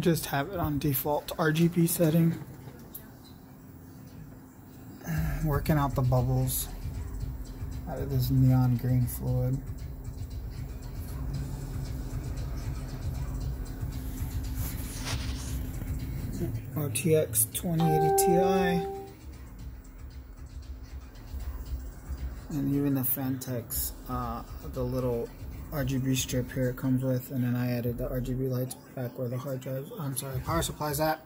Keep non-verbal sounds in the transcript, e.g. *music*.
just have it on default RGB setting. *sighs* Working out the bubbles out of this neon green fluid. RTX 2080 Ti. And even the Phanteks, uh, the little RGB strip here it comes with, and then I added the RGB lights back where the hard drive, I'm sorry, power supply's at.